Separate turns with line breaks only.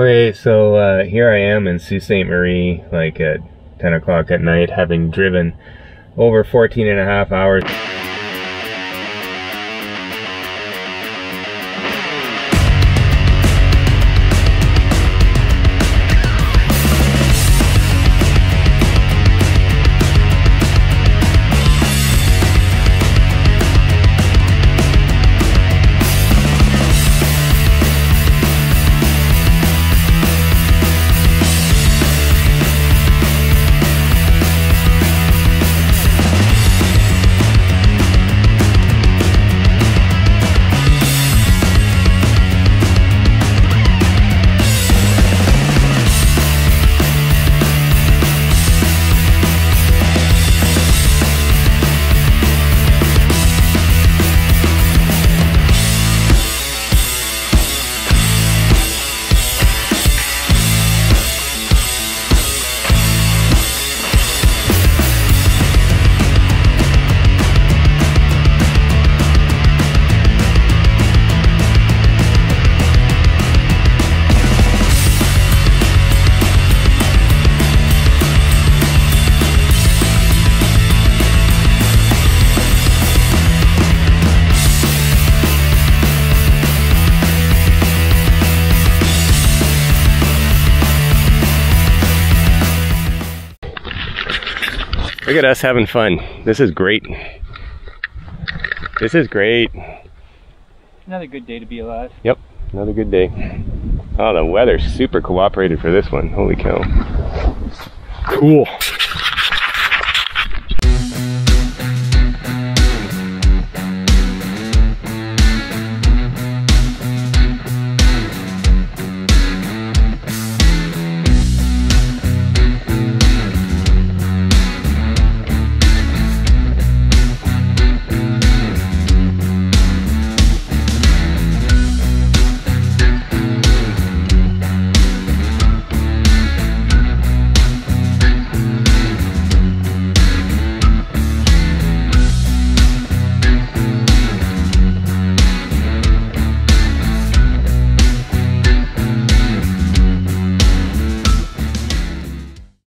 Okay, so uh, here I am in Sault Ste. Marie, like at 10 o'clock at night, having driven over 14 and a half hours. Look at us having fun. This is great. This is great.
Another good day to be alive.
Yep, another good day. Oh, the weather's super cooperated for this one. Holy cow. Cool.